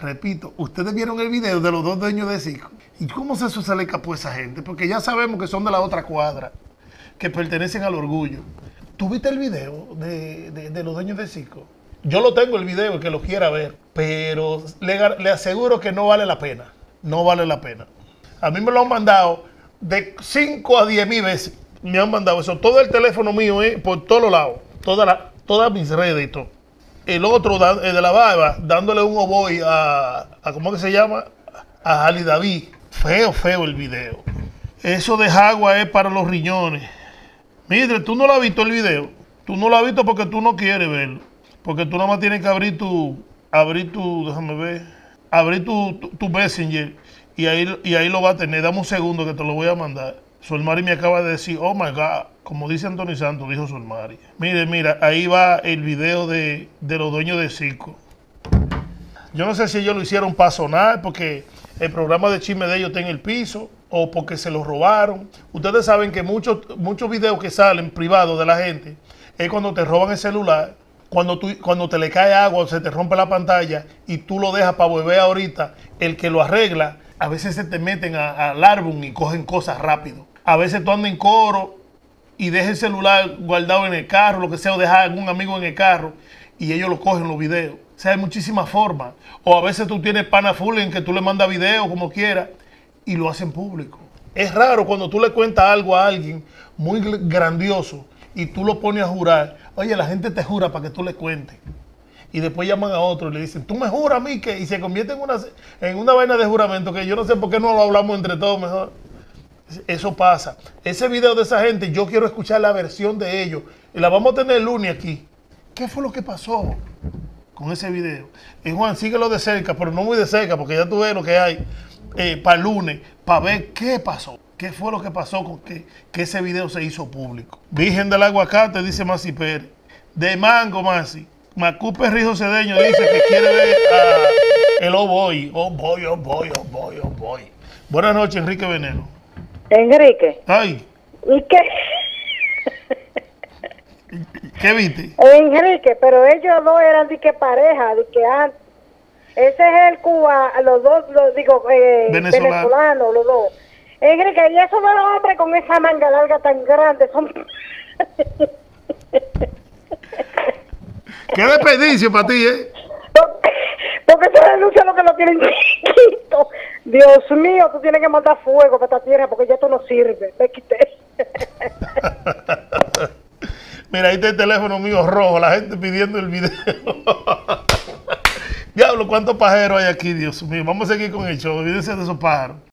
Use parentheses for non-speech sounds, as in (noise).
Repito, ustedes vieron el video de los dos dueños de Cisco. ¿Y cómo se, se le escapó a esa gente? Porque ya sabemos que son de la otra cuadra, que pertenecen al orgullo. ¿Tuviste el video de, de- los dueños de Cisco? Yo lo tengo el video, el que lo quiera ver, pero le, aseguro que no vale la pena. No vale la pena. A mí me lo han mandado de 5 a 10 mil veces. Me han mandado eso. Todo el teléfono mío es por todos lados. Toda todas mis redes y todo. El otro el de la barba dándole un oboy a, a ¿cómo que se llama? A Ali David. Feo, feo el video. Eso de agua es para los riñones. Mire, tú no lo has visto el video. Tú no lo has visto porque tú no quieres verlo. Porque tú nada más tienes que abrir tu, abrir tu, déjame ver, abrir tu, tu, tu Messenger y ahí, y ahí lo va a tener. Dame un segundo que te lo voy a mandar. Solmari me acaba de decir, oh my God, como dice Antonio Santos, dijo Solmari. Mire, mira, ahí va el video de, de los dueños de circo. Yo no sé si ellos lo hicieron para sonar, porque el programa de chisme de ellos está en el piso, o porque se lo robaron. Ustedes saben que muchos, muchos videos que salen privados de la gente es cuando te roban el celular, cuando, tú, cuando te le cae agua o se te rompe la pantalla y tú lo dejas para volver ahorita, el que lo arregla, a veces se te meten al álbum y cogen cosas rápido. A veces tú andas en coro y dejas el celular guardado en el carro, lo que sea, o dejas a algún amigo en el carro y ellos lo cogen los videos. O sea, hay muchísimas formas. O a veces tú tienes pana full en que tú le mandas videos como quieras y lo hacen público. Es raro cuando tú le cuentas algo a alguien muy gr- grandioso y tú lo pones a jurar. Oye, la gente te jura para que tú le cuentes. Y después llaman a otro y le dicen, tú me juras a mí que... Y se convierte en una, en una vaina de juramento que yo no sé por qué no lo hablamos entre todos mejor. Eso pasa. Ese video de esa gente, yo quiero escuchar la versión de ellos. Y la vamos a tener el lunes aquí. ¿Qué fue lo que pasó con ese video? Y Juan, síguelo de cerca, pero no muy de cerca, porque ya tú ves lo que hay para el lunes, para ver qué pasó. ¿Qué fue lo que pasó con que, que ese video se hizo público? Virgen del aguacate, dice Masi Pérez. De mango, Masi. Macupe Rijo Cedeño dice que quiere ver a el Oh Boy. Oh Boy, Oh Boy, Oh Boy, Oh Boy. Buenas noches, Enrique Veneno. Enrique, Ay, ¿y qué? ¿qué viste? Enrique, pero ellos dos eran de que pareja, de que antes. Ese es el Cuba, los dos, los, digo, eh, Venezolano. venezolanos, los dos. Enrique, y esos dos hombres con esa manga larga tan grande son... Qué desperdicio para ti, ¿eh? (laughs) Porque eso denuncia lo que lo tienen chiquito. (laughs) Dios mío, tú tienes que mandar fuego para esta tierra porque ya esto no sirve. Te quité. (laughs) Mira, ahí está el teléfono mío rojo, la gente pidiendo el video. (laughs) Diablo, cuántos pajeros hay aquí, Dios mío. Vamos a seguir con el show, olvídense de esos pájaros.